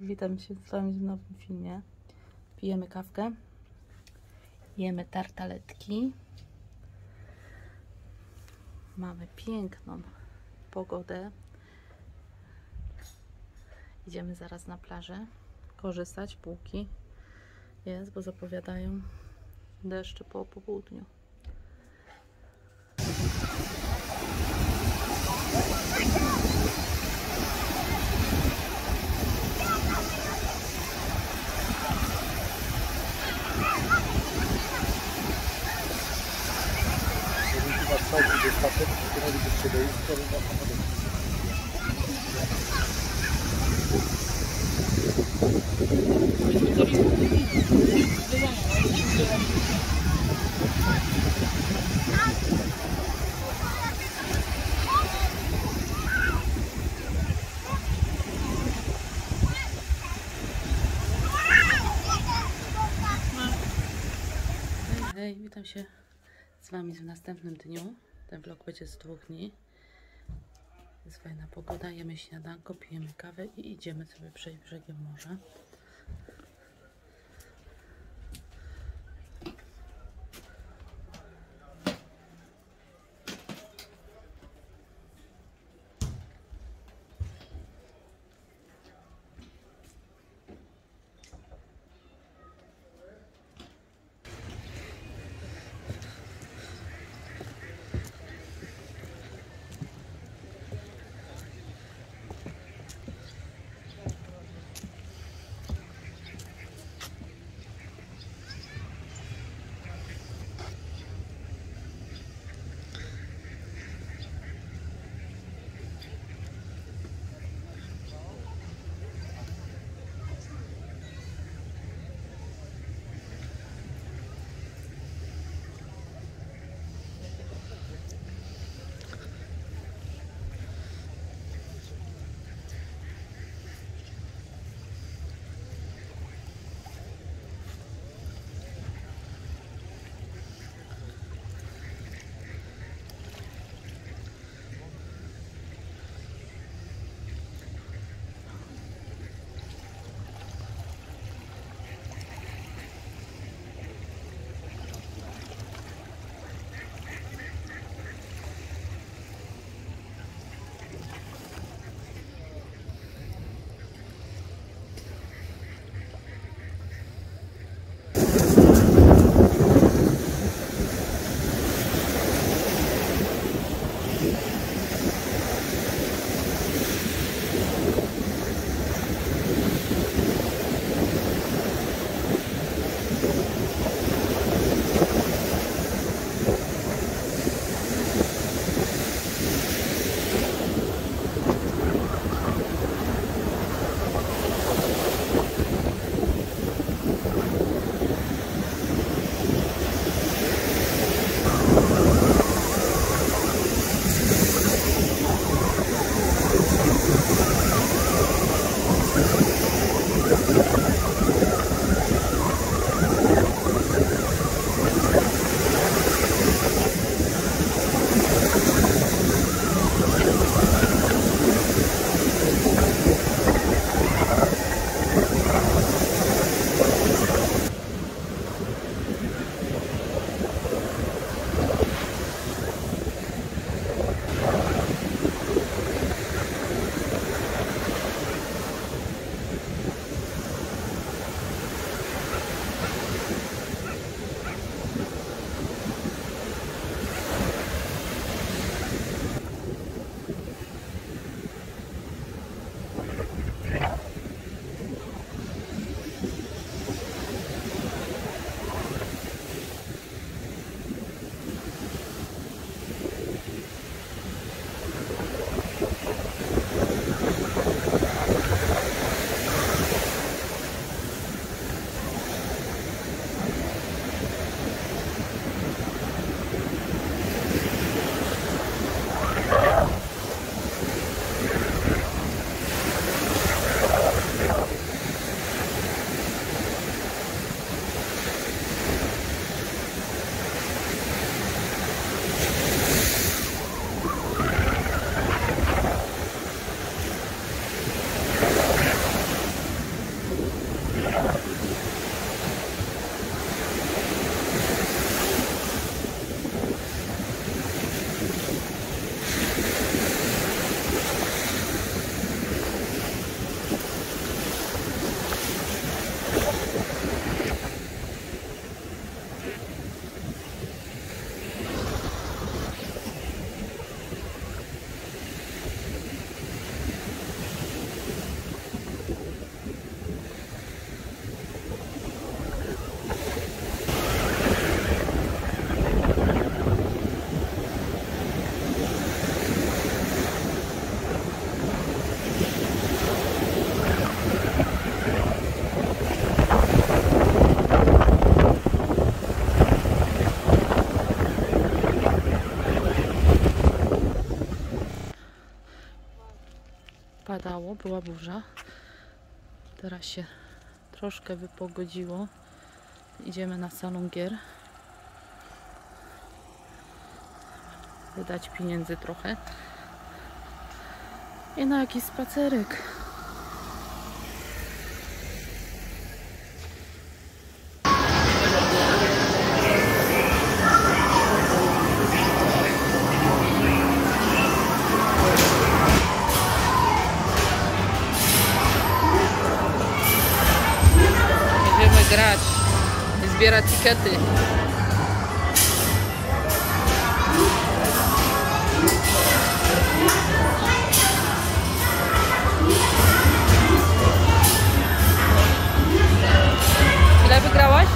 Witam się z Wami w nowym filmie. Pijemy kawkę. Jemy tartaletki. Mamy piękną pogodę. Idziemy zaraz na plażę korzystać, póki jest, bo zapowiadają deszcze po południu. Hej, witam się z Wami w następnym dniu. Ten vlog będzie z dwóch dni. Jest fajna pogoda, jemy śniadanko, pijemy kawę i idziemy sobie przejść brzegiem morza. Była burza. Teraz się troszkę wypogodziło. Idziemy na salon gier. Wydać pieniędzy trochę. I na jakiś spacerek. Вера Цикеты. Куда бы?